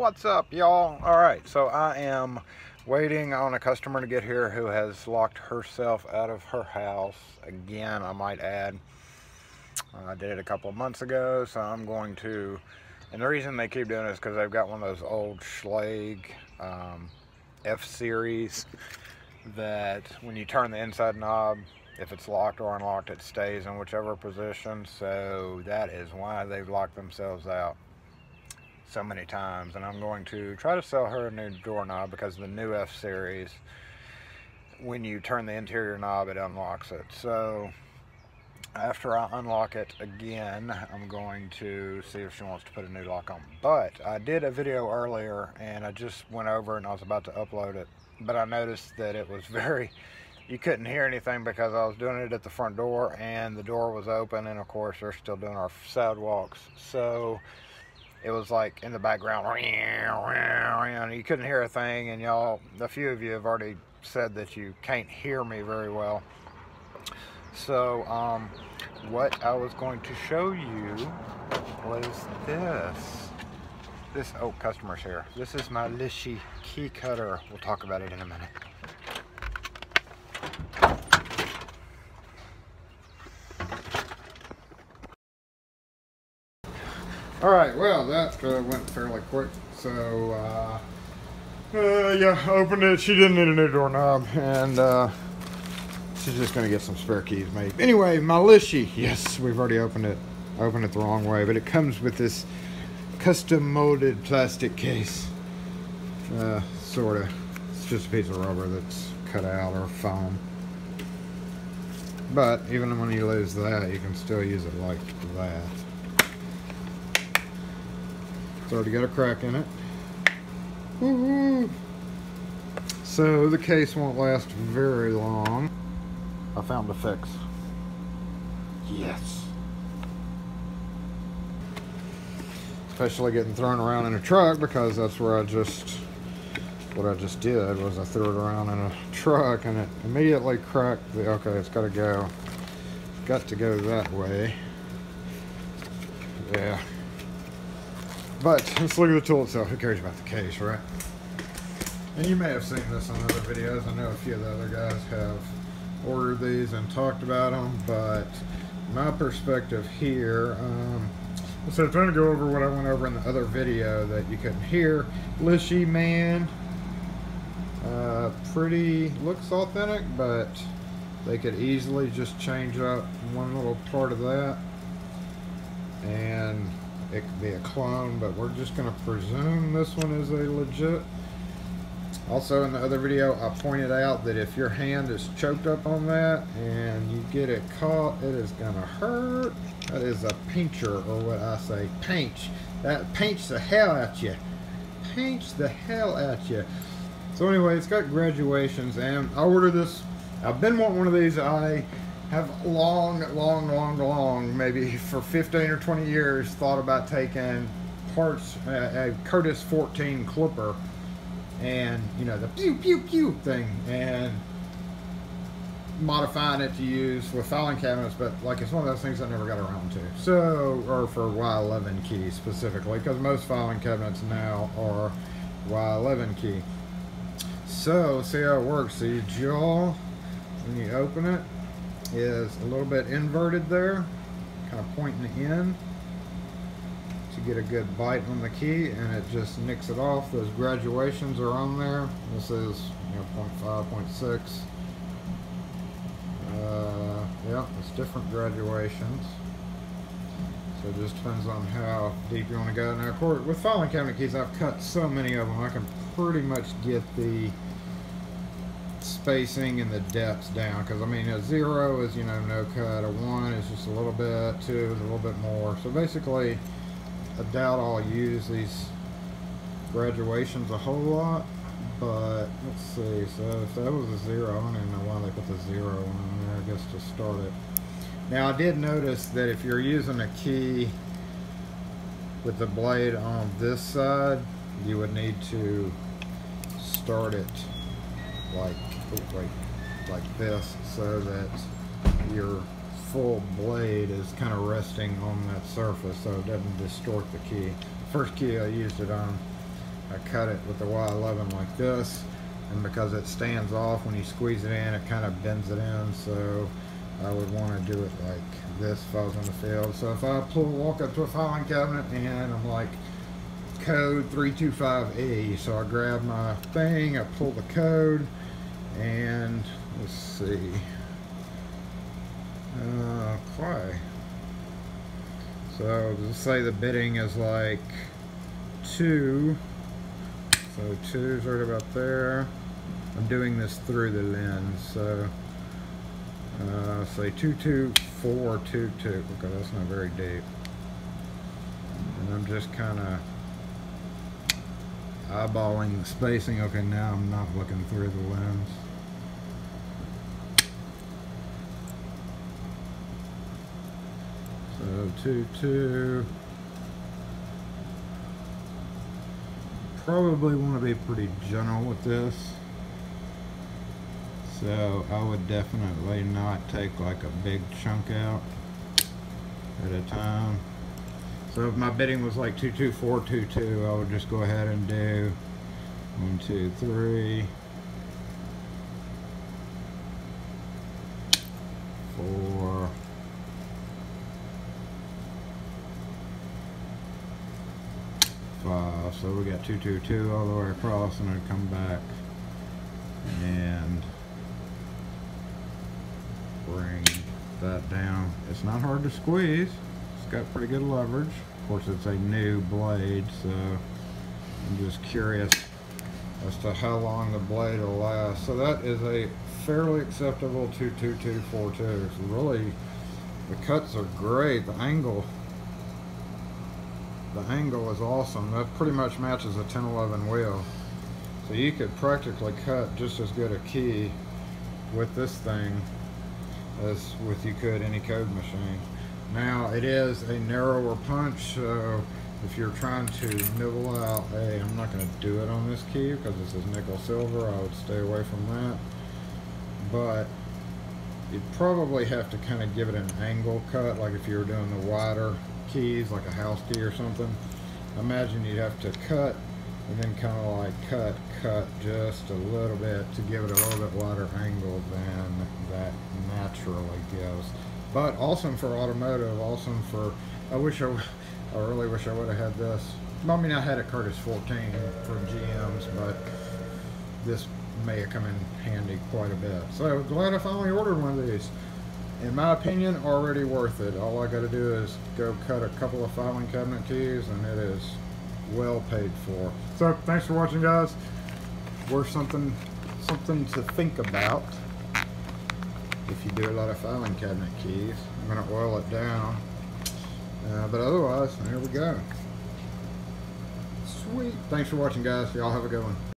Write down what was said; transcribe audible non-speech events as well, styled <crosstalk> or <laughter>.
What's up, y'all? All right, so I am waiting on a customer to get here who has locked herself out of her house. Again, I might add. I did it a couple of months ago, so I'm going to, and the reason they keep doing it is because they've got one of those old Schlage um, F-Series that when you turn the inside knob, if it's locked or unlocked, it stays in whichever position. So that is why they've locked themselves out so many times and I'm going to try to sell her a new doorknob because the new F series when you turn the interior knob it unlocks it. So after I unlock it again I'm going to see if she wants to put a new lock on. But I did a video earlier and I just went over and I was about to upload it but I noticed that it was <laughs> very you couldn't hear anything because I was doing it at the front door and the door was open and of course they're still doing our sidewalks. So it was like in the background and you couldn't hear a thing and y'all a few of you have already said that you can't hear me very well. So um, what I was going to show you was this this oh customers here this is my Lishi key cutter. We'll talk about it in a minute All right, well, that uh, went fairly quick. So, uh, uh, yeah, opened it. She didn't need a new doorknob, and uh, she's just going to get some spare keys made. Anyway, my yes, we've already opened it. Opened it the wrong way, but it comes with this custom molded plastic case. Uh, sort of. It's just a piece of rubber that's cut out or foam. But even when you lose that, you can still use it like that. It's already got a crack in it. Mm-hmm. So the case won't last very long. I found a fix. Yes. Especially getting thrown around in a truck because that's where I just, what I just did was I threw it around in a truck and it immediately cracked the, okay, it's got to go. Got to go that way. Yeah. But <laughs> let's look at the tool itself. Who cares about the case, right? And you may have seen this on other videos. I know a few of the other guys have ordered these and talked about them, but my perspective here, um, so I'm trying to go over what I went over in the other video that you couldn't hear. Lishi man, uh, pretty, looks authentic, but they could easily just change up one little part of that. And it could be a clone, but we're just going to presume this one is a legit. Also in the other video, I pointed out that if your hand is choked up on that and you get it caught, it is going to hurt. That is a pincher, or what I say, pinch. That pinch the hell at you. Pinch the hell at you. So anyway, it's got graduations, and I ordered this. I've been wanting one of these. I have long, long, long, long, maybe for 15 or 20 years, thought about taking parts, uh, a Curtis 14 clipper and, you know, the pew, pew, pew thing and modifying it to use with filing cabinets, but like it's one of those things I never got around to. So, or for Y11 key specifically, because most filing cabinets now are Y11 key. So, see how it works. The jaw, when you open it, is a little bit inverted there, kind of pointing in to get a good bite on the key and it just nicks it off. Those graduations are on there. This is you know 0.5, 0.6. Uh, yeah, it's different graduations. So it just depends on how deep you want to go. Now, of course, with filing cabinet keys, I've cut so many of them, I can pretty much get the spacing and the depths down because I mean a zero is you know no cut a one is just a little bit two is a little bit more. So basically I doubt I'll use these graduations a whole lot but let's see. So if that was a zero I don't even know why they put the zero on there I guess to start it. Now I did notice that if you're using a key with the blade on this side you would need to start it like like like this so that your full blade is kind of resting on that surface so it doesn't distort the key. First key I used it on I cut it with the Y11 like this and because it stands off when you squeeze it in it kind of bends it in so I would want to do it like this if I was in the field so if I pull walk up to a filing cabinet and I'm like code 325E so I grab my thing I pull the code and let's see. Uh, so let's say the bidding is like two. So two is right about there. I'm doing this through the lens so uh, say 22422 okay that's not very deep. And I'm just kind of eyeballing the spacing. Okay now I'm not looking through the lens. So 2 2 probably want to be pretty gentle with this. So I would definitely not take like a big chunk out at a time so if my bidding was like 22422 I would just go ahead and do one two three four five. So we got 222 all the way across and then come back and bring that down. It's not hard to squeeze. Got pretty good leverage. Of course, it's a new blade, so I'm just curious as to how long the blade will last. So that is a fairly acceptable 22242. It's really, the cuts are great. The angle the angle is awesome. That pretty much matches a 1011 wheel. So you could practically cut just as good a key with this thing as with you could any code machine. Now it is a narrower punch, so if you're trying to nibble out, hey, I'm not going to do it on this key because this is nickel silver, I would stay away from that. But you'd probably have to kind of give it an angle cut, like if you were doing the wider keys, like a house key or something. Imagine you'd have to cut and then kind of like cut, cut just a little bit to give it a little bit wider angle than that naturally gives. But awesome for automotive, awesome for, I wish I, I really wish I would have had this. I mean, I had a Curtis 14 for GMs, but this may have come in handy quite a bit. So glad I finally ordered one of these in my opinion, already worth it. All I got to do is go cut a couple of filing cabinet keys and it is well paid for. So thanks for watching guys. Worth something, something to think about if you do a lot of filing cabinet keys. I'm going to oil it down. Uh, but otherwise, there we go. Sweet. Thanks for watching guys. Y'all have a good one.